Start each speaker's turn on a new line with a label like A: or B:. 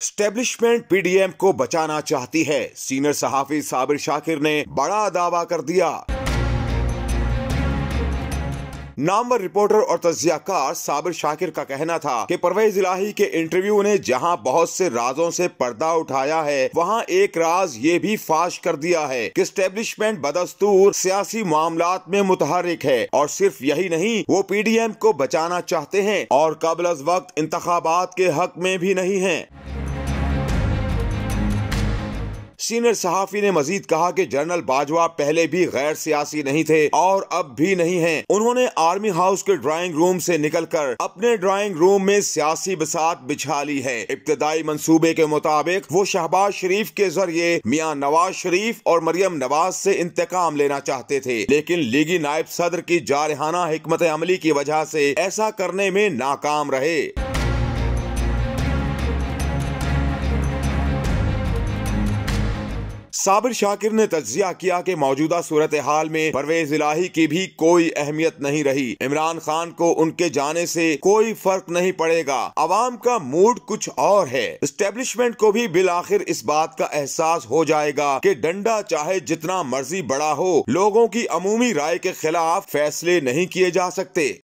A: Establishment PDM को बचाना चाहती है। सीनियर सहाफी साबिर शाकिर ने बड़ा दावा कर दिया। नामवर रिपोर्टर और तजियाकार साबिर शाकिर का कहना था कि परवेज इलाही के इंटरव्यू ने जहाँ बहुत से राजों से पर्दा उठाया है, वहाँ एक राज ये भी फाश कर दिया है कि स्टेब्लिशमेंट बदस्तूर सियासी मामला में मुतहरिक है और सिर्फ़ यही नहीं, वो पीडीएम को बचाना चाहते हैं और कबल वक्त इंतबात के हक में भी नहीं है। सीनियर सहाफी ने मजीद कहा कि जनरल बाजवा पहले भी गैर सियासी नहीं थे और अब भी नहीं हैं। उन्होंने आर्मी हाउस के ड्राइंग रूम से निकलकर अपने ड्राइंग रूम में सियासी बसात बिछा ली है। इब्तदाई मंसूबे के मुताबिक वो शहबाज शरीफ के ज़रिए मियाँ नवाज़ शरीफ और मरियम नवाज़ से इंतकाम लेना चाहते थे। लेकिन लीगी नायब सदर की जारहाना हमत अमली की वजह से ऐसा करने में नाकाम रहे। साबिर शाकिर ने तजिया किया कि मौजूदा सूरत हाल में परवेज इलाही की भी कोई अहमियत नहीं रही। इमरान खान को उनके जाने से कोई फ़र्क नहीं पड़ेगा। आवाम का मूड कुछ और है। स्टेब्लिशमेंट को भी बिल आखिर इस बात का एहसास हो जाएगा कि डंडा चाहे जितना मर्ज़ी बड़ा हो, लोगों की अमूमी राय के खिलाफ फैसले नहीं किए जा सकते।